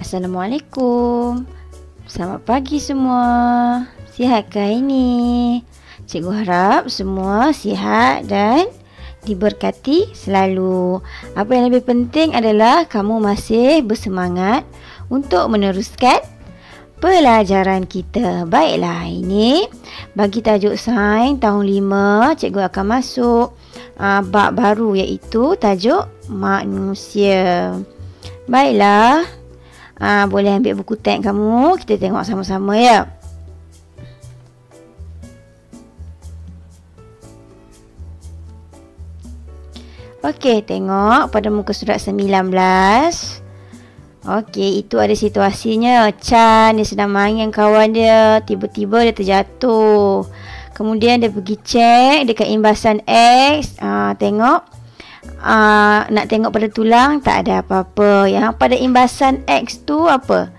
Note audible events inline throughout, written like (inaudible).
Assalamualaikum. Selamat pagi semua. Sihatkah ini? Cikgu harap semua sihat dan diberkati selalu. Apa yang lebih penting adalah kamu masih bersemangat untuk meneruskan pelajaran kita. Baiklah, ini bagi tajuk sains tahun 5, cikgu akan masuk uh, bab baru iaitu tajuk manusia. Baiklah, Ah, boleh ambil buku teks kamu. Kita tengok sama-sama ya. Okey, tengok pada muka surat 19. Okey, itu ada situasinya. Chan dia sedang main dengan kawan dia. Tiba-tiba dia terjatuh. Kemudian dia pergi cek dekat imbasan X. Ah, tengok uh, nak tengok pada tulang tak ada apa-apa. Yang pada imbasan X tu apa?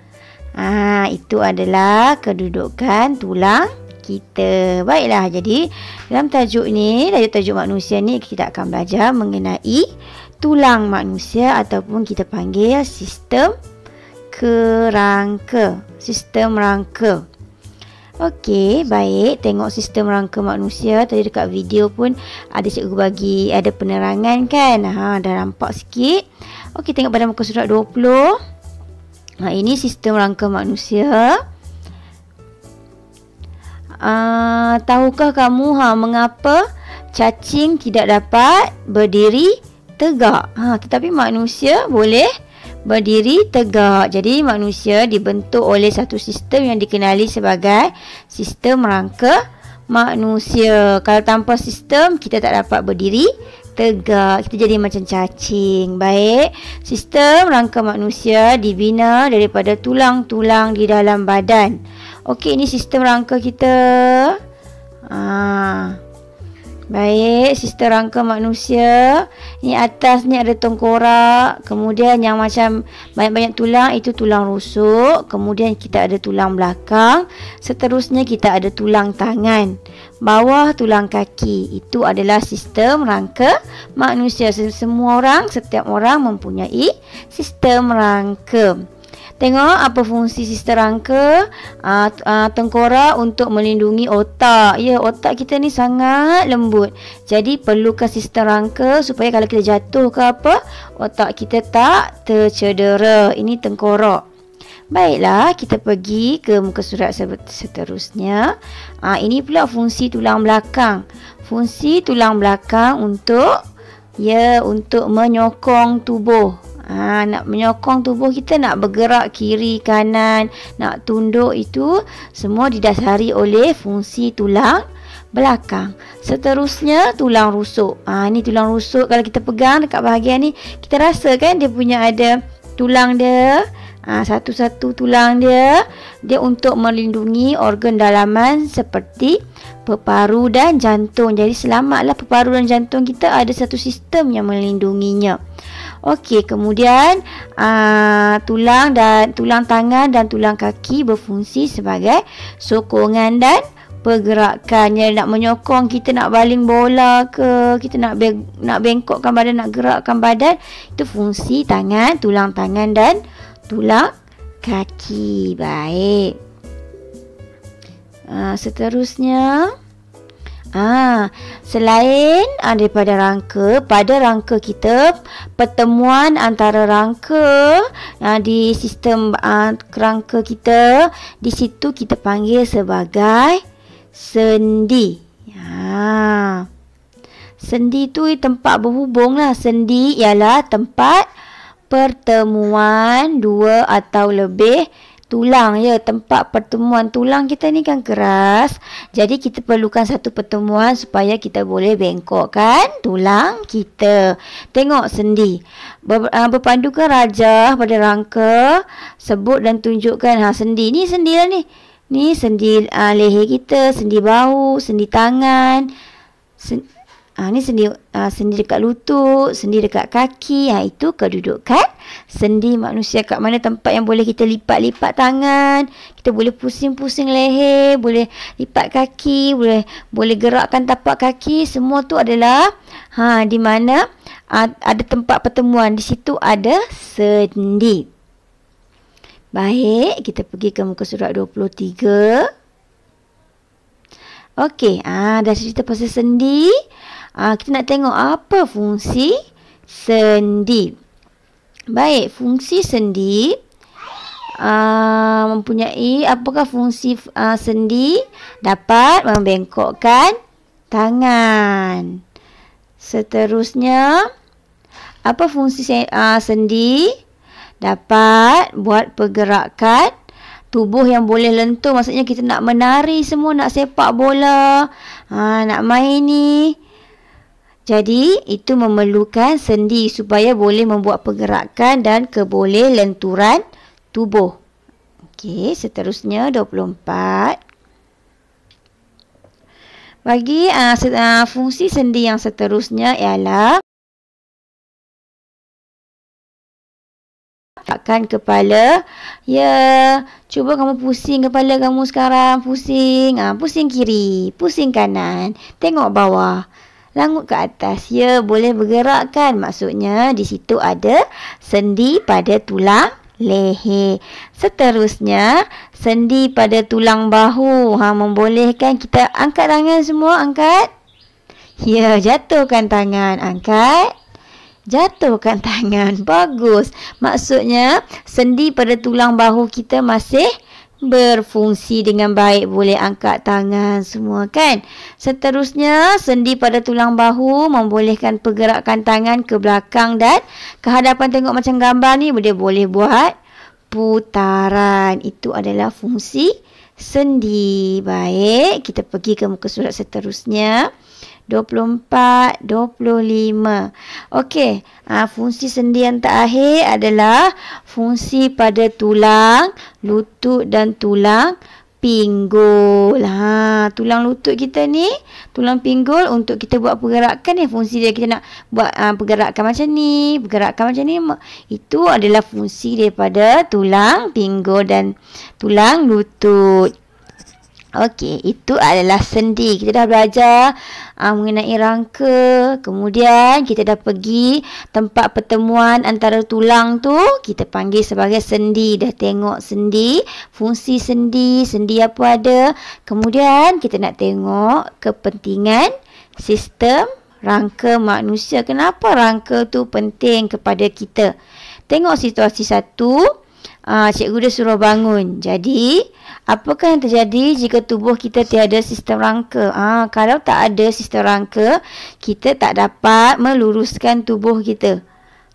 Ah, itu adalah kedudukan tulang kita. Baiklah, jadi dalam tajuk ni, tajuk-tajuk manusia ni kita akan belajar mengenai tulang manusia ataupun kita panggil sistem kerangka. Sistem rangka. Okey, baik. Tengok sistem rangka manusia. Tadi dekat video pun ada cikgu bagi ada penerangan kan. Ha, dah nampak sikit. Okey, tengok pada muka surat 20. Ha, ini sistem rangka manusia. Uh, tahukah kamu ha, mengapa cacing tidak dapat berdiri tegak? Ha, tetapi manusia boleh berdiri tegak. Jadi manusia dibentuk oleh satu sistem yang dikenali sebagai sistem rangka manusia. Kalau tanpa sistem kita tak dapat berdiri tegak. Kita jadi macam cacing. Baik. Sistem rangka manusia dibina daripada tulang-tulang di dalam badan. Okey, ini sistem rangka kita. Ah. Baik, sistem rangka manusia. Ini atas ni ada tengkorak. Kemudian yang macam banyak-banyak tulang itu tulang rusuk. Kemudian kita ada tulang belakang. Seterusnya kita ada tulang tangan. Bawah tulang kaki. Itu adalah sistem rangka manusia. Semua orang, setiap orang mempunyai sistem rangka. Tengok apa fungsi sistem rangka uh, uh, tengkorak untuk melindungi otak. Ya, otak kita ni sangat lembut. Jadi perlukan sistem rangka supaya kalau kita jatuh ke apa, otak kita tak tercedera. Ini tengkorak. Baiklah, kita pergi ke muka surat seterusnya. Uh, ini pula fungsi tulang belakang. Fungsi tulang belakang untuk ya untuk menyokong tubuh. Ha, nak menyokong tubuh kita nak bergerak kiri kanan nak tunduk itu semua didasari oleh fungsi tulang belakang. Seterusnya tulang rusuk. Ha, ni tulang rusuk kalau kita pegang dekat bahagian ni kita rasa kan dia punya ada tulang dia ha, satu-satu tulang dia dia untuk melindungi organ dalaman seperti peparu dan jantung. Jadi selamatlah peparu dan jantung kita. Ada satu sistem yang melindunginya. Okey, kemudian aa, tulang dan tulang tangan dan tulang kaki berfungsi sebagai sokongan dan pergerakan yang nak menyokong kita nak baling bola ke kita nak be- nak bengkokkan badan nak gerakkan badan itu fungsi tangan tulang tangan dan tulang kaki baik uh, seterusnya Ah, selain ah, daripada rangka, pada rangka kita pertemuan antara rangka ah, di sistem ah, rangka kita di situ kita panggil sebagai sendi. Ah. Sendi tu tempat berhubung lah. Sendi ialah tempat pertemuan dua atau lebih tulang. Ya tempat pertemuan tulang kita ni kan keras. Jadi kita perlukan satu pertemuan supaya kita boleh bengkokkan tulang kita. Tengok sendi. Ber, uh, berpandukan raja pada rangka sebut dan tunjukkan ha sendi ni sendi lah ni. Ni sendi uh, leher kita sendi bahu sendi tangan sen, Ha, ni sendi, ha, sendi dekat lutut, sendi dekat kaki. Ha, itu kedudukan sendi manusia. Kat mana tempat yang boleh kita lipat-lipat tangan. Kita boleh pusing-pusing leher. Boleh lipat kaki. Boleh boleh gerakkan tapak kaki. Semua tu adalah ha, di mana ha, ada tempat pertemuan. Di situ ada sendi. Baik, kita pergi ke muka surat 23. Okey, ah dah cerita pasal sendi. Ah kita nak tengok apa fungsi sendi. Baik, fungsi sendi uh, mempunyai apakah fungsi uh, sendi dapat membengkokkan tangan. Seterusnya apa fungsi uh, sendi dapat buat pergerakan tubuh yang boleh lentur maksudnya kita nak menari semua nak sepak bola ha, nak main ni jadi itu memerlukan sendi supaya boleh membuat pergerakan dan keboleh lenturan tubuh okey seterusnya 24 bagi uh, fungsi sendi yang seterusnya ialah Takkan kepala. Ya, cuba kamu pusing kepala kamu sekarang. Pusing. Ha, pusing kiri. Pusing kanan. Tengok bawah. Langut ke atas. Ya, boleh bergerak kan? Maksudnya di situ ada sendi pada tulang leher. Seterusnya, sendi pada tulang bahu. Ha, membolehkan kita angkat tangan semua. Angkat. Ya, jatuhkan tangan. Angkat jatuhkan (laughs) tangan. Bagus. Maksudnya sendi pada tulang bahu kita masih berfungsi dengan baik. Boleh angkat tangan semua kan. Seterusnya sendi pada tulang bahu membolehkan pergerakan tangan ke belakang dan ke hadapan tengok macam gambar ni. Dia boleh buat putaran. Itu adalah fungsi sendi. Baik, kita pergi ke muka surat seterusnya. 24, 25. Okey, ha, fungsi sendi yang terakhir adalah fungsi pada tulang, lutut dan tulang pinggul. Ha, tulang lutut kita ni, tulang pinggul untuk kita buat pergerakan ni fungsi dia kita nak buat ha, pergerakan macam ni, pergerakan macam ni. Itu adalah fungsi daripada tulang pinggul dan tulang lutut. Okey, itu adalah sendi. Kita dah belajar uh, mengenai rangka. Kemudian kita dah pergi tempat pertemuan antara tulang tu. Kita panggil sebagai sendi. Dah tengok sendi, fungsi sendi, sendi apa ada. Kemudian kita nak tengok kepentingan sistem rangka manusia. Kenapa rangka tu penting kepada kita? Tengok situasi satu uh, cikgu dia suruh bangun. Jadi, apakah yang terjadi jika tubuh kita tiada sistem rangka? Uh, kalau tak ada sistem rangka, kita tak dapat meluruskan tubuh kita.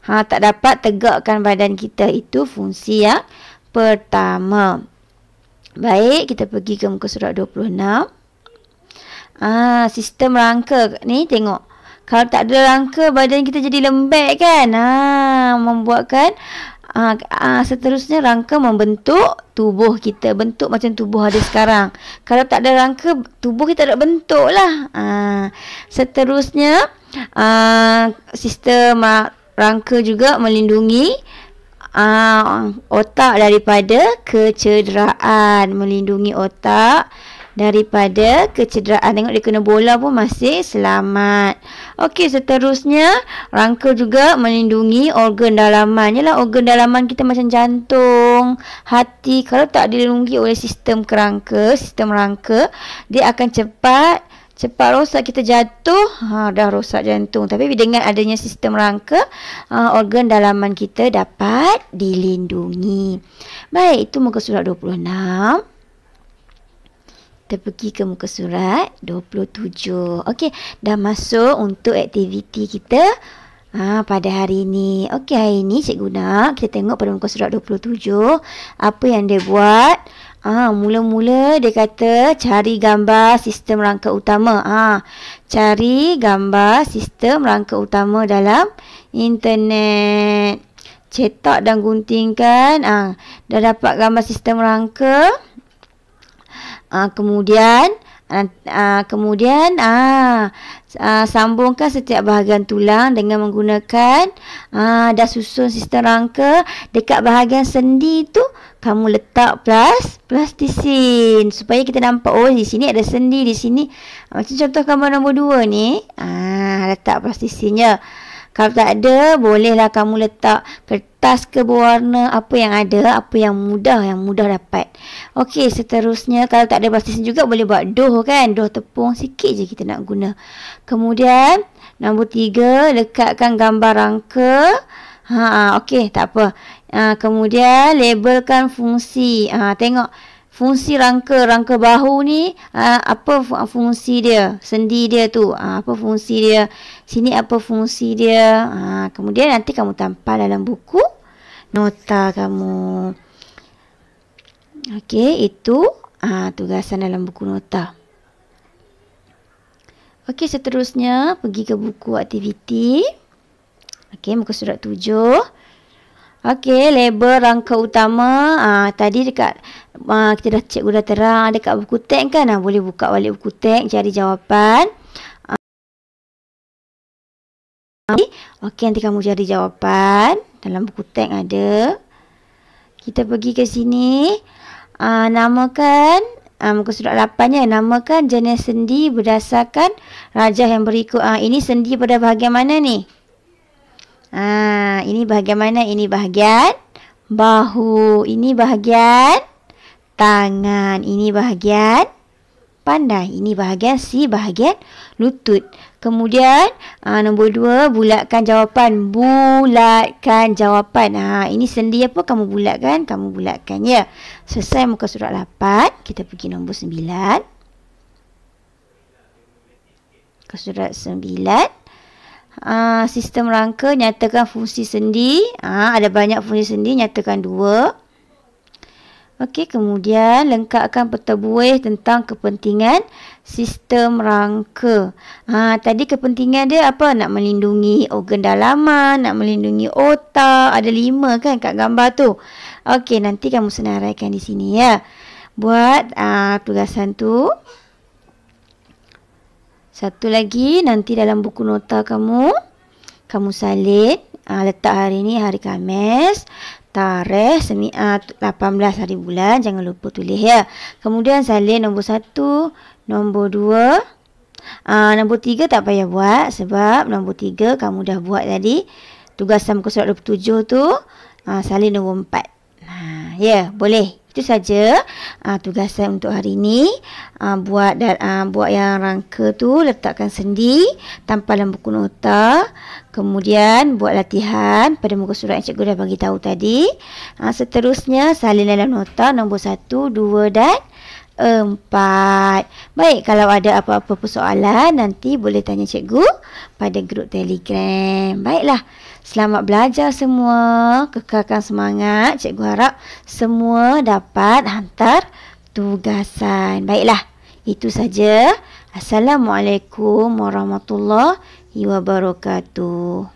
Ha, tak dapat tegakkan badan kita. Itu fungsi yang pertama. Baik, kita pergi ke muka surat 26. Ah, sistem rangka ni tengok. Kalau tak ada rangka badan kita jadi lembek kan. Ha, membuatkan uh, uh, seterusnya rangka membentuk tubuh kita. Bentuk macam tubuh ada sekarang. Kalau tak ada rangka tubuh kita tak bentuk lah. Uh, seterusnya uh, sistem uh, rangka juga melindungi uh, otak daripada kecederaan. Melindungi otak daripada kecederaan. Tengok dia kena bola pun masih selamat. Okey, seterusnya rangka juga melindungi organ dalaman. Yalah organ dalaman kita macam jantung, hati. Kalau tak dilindungi oleh sistem kerangka, sistem rangka, dia akan cepat cepat rosak kita jatuh ha, dah rosak jantung tapi dengan adanya sistem rangka ha, organ dalaman kita dapat dilindungi baik itu muka surat 26 kita pergi ke muka surat 27. Okey, dah masuk untuk aktiviti kita ha, pada hari ini. Okey, hari ini cikgu nak kita tengok pada muka surat 27 apa yang dia buat. Ah, ha, mula-mula dia kata cari gambar sistem rangka utama. Ah, ha, cari gambar sistem rangka utama dalam internet. Cetak dan guntingkan. Ah, ha, dah dapat gambar sistem rangka. Uh, kemudian uh, kemudian uh, uh, sambungkan setiap bahagian tulang dengan menggunakan uh, dah susun sistem rangka. Dekat bahagian sendi tu kamu letak plus plastisin supaya kita nampak oh di sini ada sendi di sini. Macam contoh gambar nombor dua ni. Ah uh, letak plastisinnya Kalau tak ada, bolehlah kamu letak kertas ke berwarna apa yang ada, apa yang mudah, yang mudah dapat. Okey, seterusnya kalau tak ada plastisin juga boleh buat doh kan. Doh tepung sikit je kita nak guna. Kemudian, nombor tiga, lekatkan gambar rangka. Ha, okey, tak apa. Ha, kemudian, labelkan fungsi. Ha, tengok fungsi rangka rangka bahu ni uh, apa fungsi dia? Sendi dia tu uh, apa fungsi dia? Sini apa fungsi dia? Uh, kemudian nanti kamu tampal dalam buku nota kamu. Okey itu uh, tugasan dalam buku nota. Okey seterusnya pergi ke buku aktiviti. Okey muka surat tujuh Okey, label rangka utama. Ah, tadi dekat uh, kita dah cikgu dah terang dekat buku teks kan. Ah, boleh buka balik buku teks, cari jawapan. Ah. Okey, nanti kamu cari jawapan. Dalam buku teks ada. Kita pergi ke sini. Uh, namakan uh, muka surat 8 ya. Namakan jenis sendi berdasarkan rajah yang berikut. Uh, ini sendi pada bahagian mana ni? Ha, ini bahagian mana? Ini bahagian bahu. Ini bahagian tangan. Ini bahagian pandai. Ini bahagian si bahagian lutut. Kemudian ha, nombor dua bulatkan jawapan. Bulatkan jawapan. Ha, ini sendi apa kamu bulatkan? Kamu bulatkan ya. Selesai muka surat 8. Kita pergi nombor sembilan. Muka surat sembilan. Uh, sistem rangka nyatakan fungsi sendi. Uh, ada banyak fungsi sendi, nyatakan dua. Okey, kemudian lengkapkan peta buih tentang kepentingan sistem rangka. Ha, tadi kepentingan dia apa? Nak melindungi organ dalaman, nak melindungi otak. Ada lima kan kat gambar tu. Okey, nanti kamu senaraikan di sini ya. Buat uh, tugasan tu. Satu lagi nanti dalam buku nota kamu kamu salin uh, letak hari ni hari Khamis tarikh semi, uh, 18 hari bulan jangan lupa tulis ya. Kemudian salin nombor satu, nombor dua, uh, nombor tiga tak payah buat sebab nombor tiga kamu dah buat tadi tugasan muka surat 27 tu uh, salin nombor empat. Ha, ya, yeah, boleh itu saja uh, tugasan untuk hari ini. Uh, buat dan uh, buat yang rangka tu letakkan sendi tanpa dalam buku nota. Kemudian buat latihan pada muka surat yang cikgu dah bagi tahu tadi. Uh, seterusnya salin dalam nota nombor 1 2 dan Empat. Baik, kalau ada apa-apa persoalan nanti boleh tanya cikgu pada grup telegram. Baiklah, selamat belajar semua. Kekalkan semangat. Cikgu harap semua dapat hantar tugasan. Baiklah, itu saja. Assalamualaikum warahmatullahi wabarakatuh.